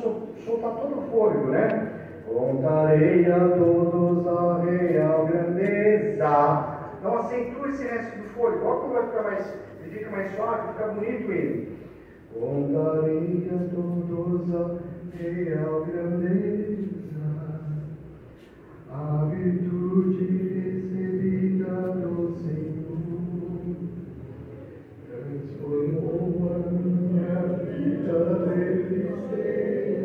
soltar todo o fôlego, né? Contarei a todos a real grandeza. Então acentua esse resto do fôlego. Olha como vai ficar mais, ele fica mais suave, fica bonito ele. Contarei a todos a real grandeza, a virtude recebida do Senhor, transformou a minha vida de tristeza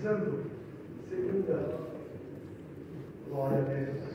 Suavizando. Segunda. Glória a Deus.